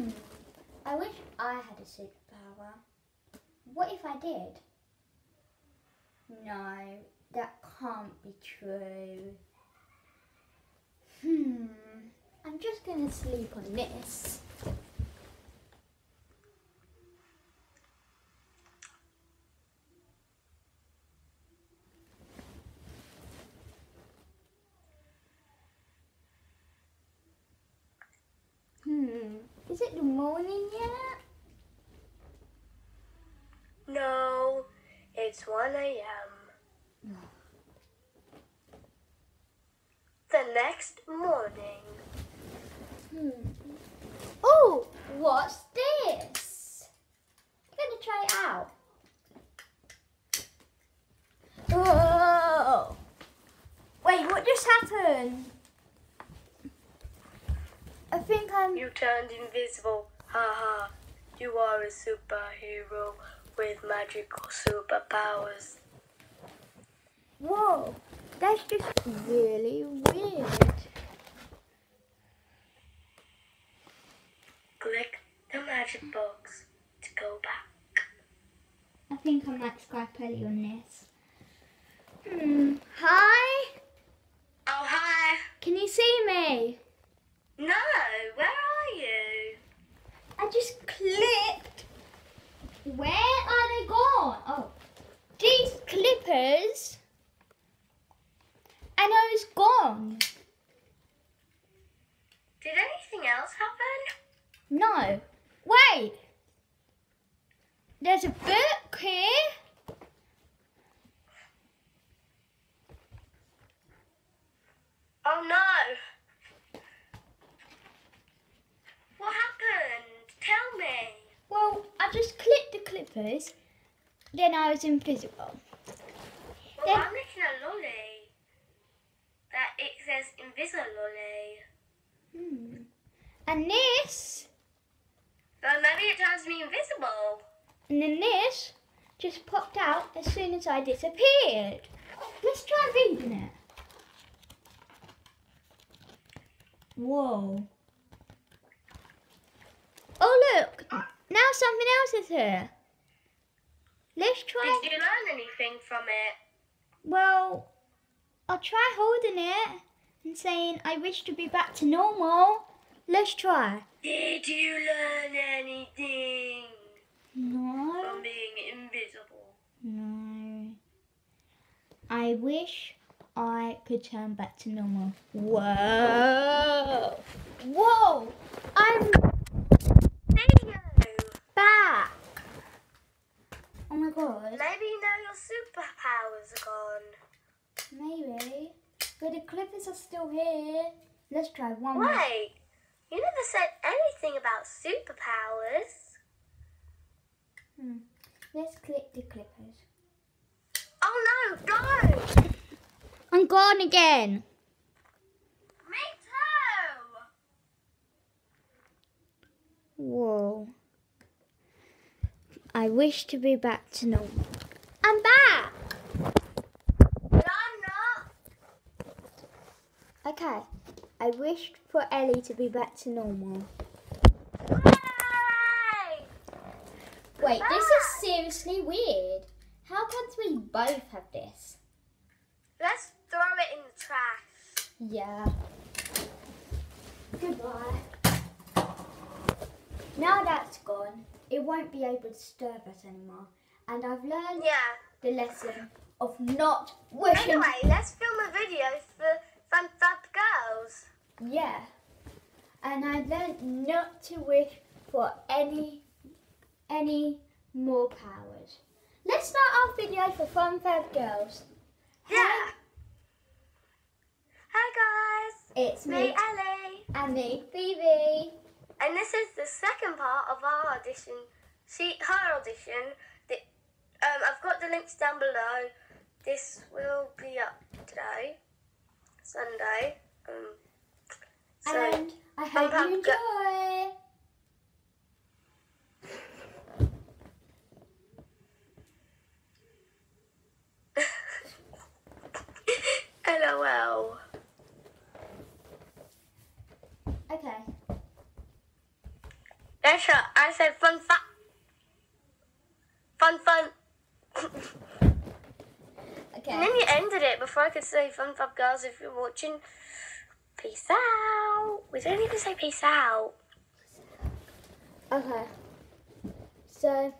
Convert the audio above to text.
Hmm. I wish I had a superpower. What if I did? No, that can't be true. Hmm. I'm just gonna sleep on this. Hmm. Is it the morning yet? No, it's 1 a.m. The next morning. Hmm. Oh, what's this? I'm gonna try it out. Oh! Wait, what just happened? I think I'm. You turned invisible. Ha ha. You are a superhero with magical superpowers. Whoa, that's just really weird. Click the magic box to go back. I think I might Skype Ellie on this. Hmm. Hi, Oh, hi. can you see me? No, where are you? I just clicked. Where are they gone? Oh, these clippers. And I was gone. Did anything else happen? No. Wait. There's a book here. Oh no. What happened? Tell me. Well, I just clipped the clippers. Then I was invisible. Well, Then- I'm making a lolly. That it says Invisalolly. Hmm. And this, So maybe it turns me invisible. and then this just popped out as soon as I disappeared. Let's try reading it. Whoa. Oh look, now something else is here. Let's try. Did you learn anything from it? Well, I'll try holding it and saying I wish to be back to normal. Let's try. Did you learn anything No. from being invisible? No. I wish I could turn back to normal. Whoa. Whoa. I'm There back. Oh my god. Maybe now your superpowers are gone. Maybe. But the clippers are still here. Let's try one more. Wait, you never said anything about superpowers. Hmm. Let's click the clippers. Oh no, don't! I'm gone again. Me too! Whoa. I wish to be back to normal. I'm back. But I'm not. Okay. I wished for Ellie to be back to normal. Hooray! Wait, this is seriously weird. How can we both have this? Let's throw it in the trash. Yeah. Goodbye. Now that's gone, it won't be able to disturb us anymore. And I've learned Yeah. the lesson of not wishing. Anyway, let's film a video for Fun Fab Girls. Yeah. And I learned not to wish for any any more powers. Let's start our video for Fun Fab Girls. Yeah. Hi guys, It's me me Ellie, and me, Phoebe. and this is the second part of our audition. She, her audition. The, um, I've got the links down below. This will be up today, Sunday. Um, so and I hope you enjoy. LOL. Okay. That's a, I said fun fun. Fun fun. okay. And then you ended it before I could say fun fun girls if you're watching. Peace out. We don't even say peace out. Okay. So.